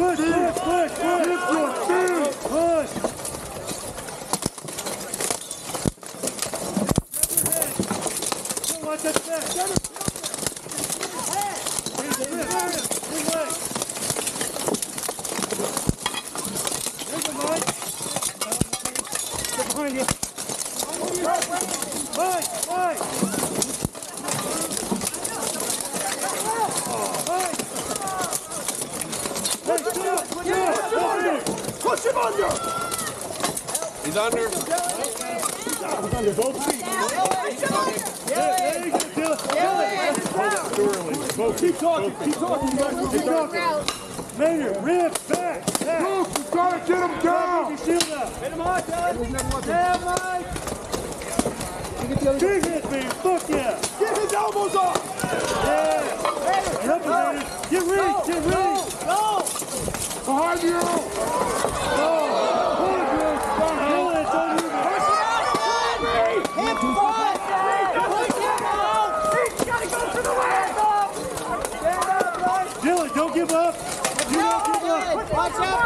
Push, push, push, push. Lift your feet. Push. Grab your Push him under! He's under. He's under both feet. Keep talking, keep talking, guys. Keep talking. Maynard, ribs, back. Luke, you gotta get him down. Hit him hard, Doug. Yeah, Mike. Big hit, man. Fuck yeah. Get his elbows up. Yeah. Get up, Maynard. Get ready, get ready. Go. Behind you. Go. Pull it, Bruce. Pull it, it's on you, man. Dylan, don't give up. You don't give up.